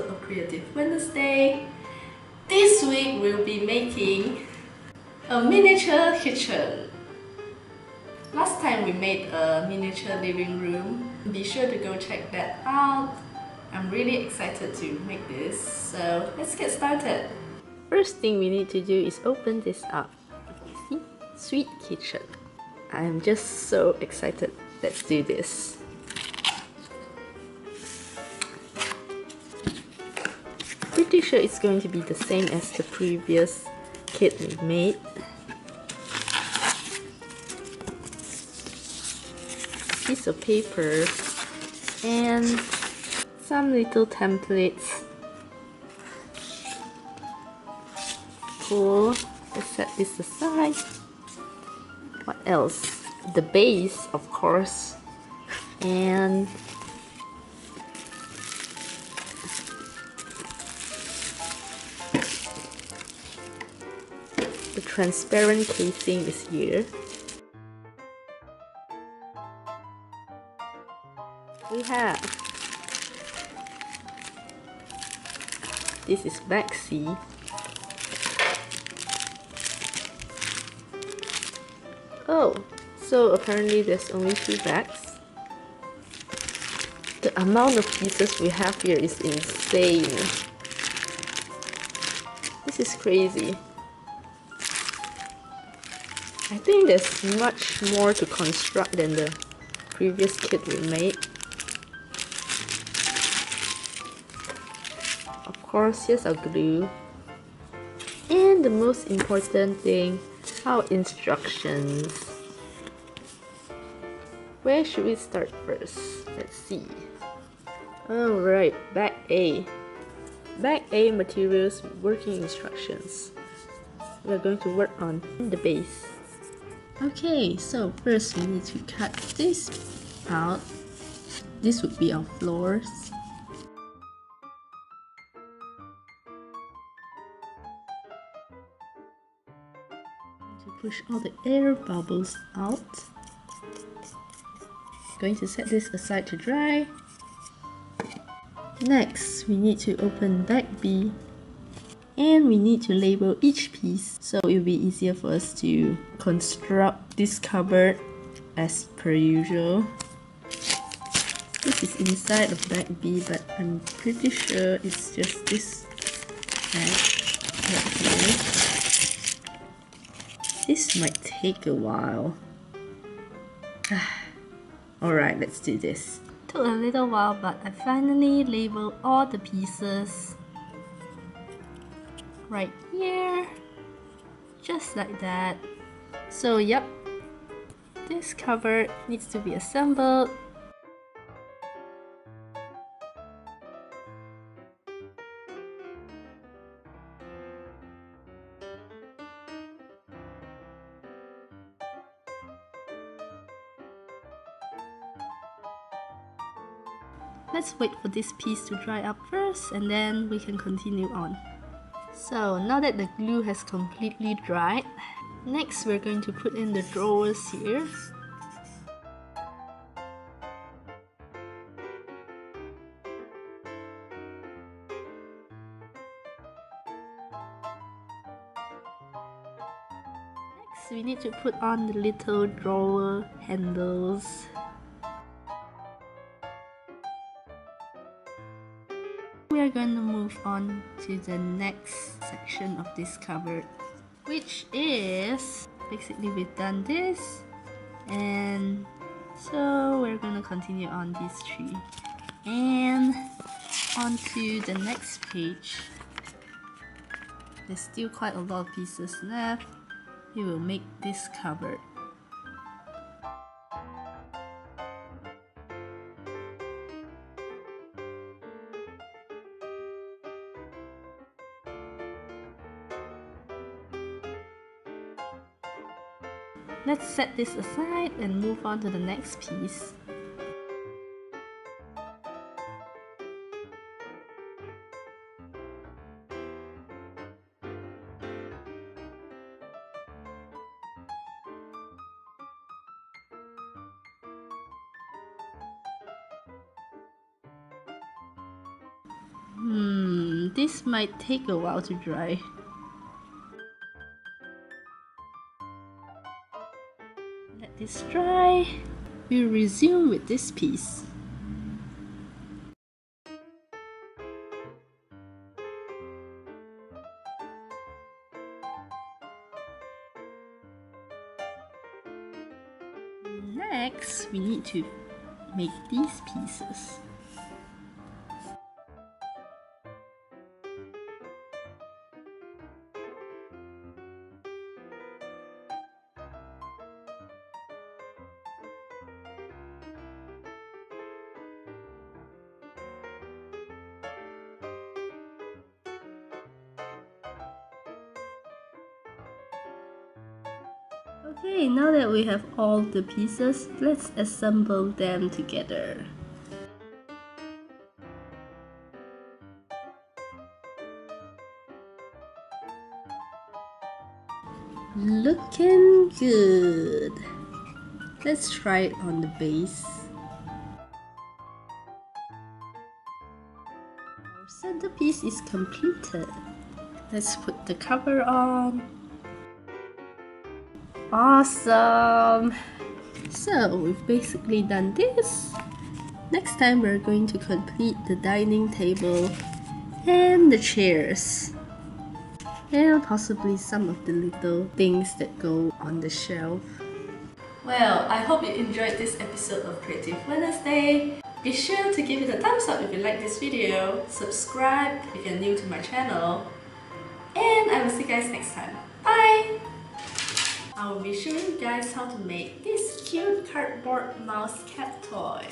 Creative Wednesday. This week we'll be making a miniature kitchen. Last time we made a miniature living room. Be sure to go check that out. I'm really excited to make this, so let's get started. First thing we need to do is open this up. See? Sweet kitchen. I am just so excited. Let's do this. Pretty sure it's going to be the same as the previous kit we made. Piece of paper and some little templates. Cool. Let's set this aside. What else? The base, of course. And transparent casing is here. We have this is Sea. Oh, so apparently there's only two bags. The amount of pieces we have here is insane. This is crazy. I think there's much more to construct than the previous kit we made. Of course, here's our glue. And the most important thing, our instructions. Where should we start first? Let's see. Alright, bag A. Bag A materials working instructions. We're going to work on the base. Okay, so first we need to cut this out. This would be our floors. To push all the air bubbles out. Going to set this aside to dry. Next, we need to open bag B and we need to label each piece so it will be easier for us to construct this cupboard as per usual. This is inside of bag B but I'm pretty sure it's just this bag. This might take a while. Alright, let's do this. Took a little while but I finally labeled all the pieces right here just like that so yep this cover needs to be assembled Let's wait for this piece to dry up first and then we can continue on. So now that the glue has completely dried, next we're going to put in the drawers here. Next we need to put on the little drawer handles. we are going to move on to the next section of this cupboard which is basically we've done this. And so we're to continue on these three. And on to the next page. There's still quite a lot of pieces left. We will make this cupboard Let's set this aside and move on to the next piece. Hmm. this might take a while to dry. This dry. We'll resume with this piece. Next, we need to make these pieces. Okay, now that we have all the pieces, let's assemble them together. Looking good. Let's try it on the base. Our centerpiece is completed. Let's put the cover on. Awesome! So we've basically done this. Next time we're going to complete the dining table and the chairs. And possibly some of the little things that go on the shelf. Well, I hope you enjoyed this episode of Creative Wednesday. Be sure to give it a thumbs up if you like this video, subscribe if you're new to my channel, and I will see you guys next time. Bye! I will be showing you guys how to make this cute cardboard mouse cat toy.